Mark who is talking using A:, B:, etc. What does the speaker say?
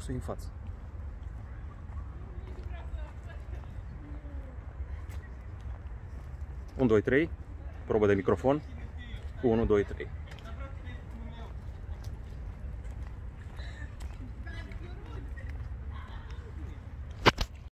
A: să în față. Un, doi, trei. Probă de microfon. 1, 2, 3.